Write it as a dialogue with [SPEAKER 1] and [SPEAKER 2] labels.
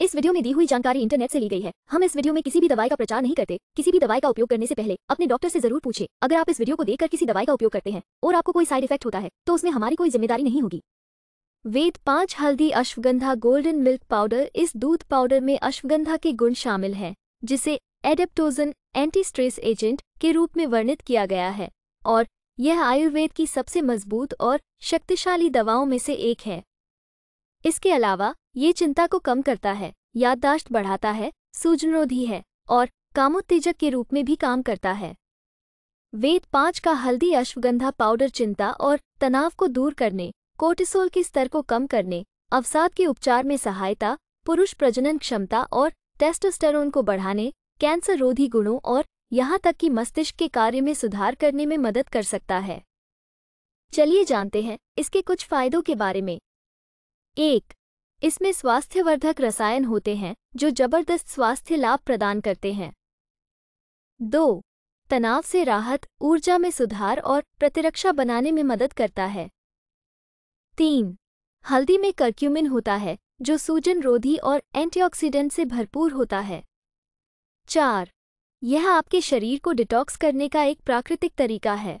[SPEAKER 1] इस वीडियो में दी हुई जानकारी इंटरनेट से ली गई है। हम इस वीडियो में किसी भी दवाई का प्रचार नहीं करते। किसी भी दवाई का उपयोग करने से पहले अपने डॉक्टर से ज़रूर पूछे। अगर आप इस वीडियो को देखकर किसी दवाई का उपयोग करते हैं और आपको कोई साइड इफ़ेक्ट होता है तो उसमें हमारी कोई ज़िम्मेदारी नहीं होगी। वेद पाँच हल्दी अश्वगंधा गोल्डन मिल्क पाउडर इस दूध पाउडर में अश्वगंधा के गुण शामिल हैं, जिसे एडेप्टोजन एंटी स्ट्रेस एजेंट के रूप में वर्णित किया गया है और यह आयुर्वेद की सबसे मज़बूत और शक्तिशाली दवाओं में से एक है। इसके अलावा, ये चिंता को कम करता है, याददाश्त बढ़ाता है सूजनरोधी है, और कामोत्तेजक के रूप में भी काम करता है। वेद पाँच का हल्दी अश्वगंधा पाउडर चिंता और तनाव को दूर करने, कोर्टिसोल के स्तर को कम करने, अवसाद के उपचार में सहायता, पुरुष प्रजनन क्षमता और टेस्टोस्टेरोन को बढ़ाने, कैंसर रोधी गुणों और यहाँ तक कि मस्तिष्क के कार्य में सुधार करने में मदद कर सकता है। चलिए जानते हैं, इसके कुछ फायदों के बारे में। एक, इसमें स्वास्थ्यवर्धक रसायन होते हैं, जो ज़बरदस्त स्वास्थ्य लाभ प्रदान करते हैं। दो, तनाव से राहत ऊर्जा में सुधार और प्रतिरक्षा बनाने में मदद करता है। तीन, हल्दी में कर्क्यूमिन होता है, जो सूजन रोधी और एंटीऑक्सीडेंट से भरपूर होता है। चार, यह आपके शरीर को डिटॉक्स करने का एक प्राकृतिक तरीका है।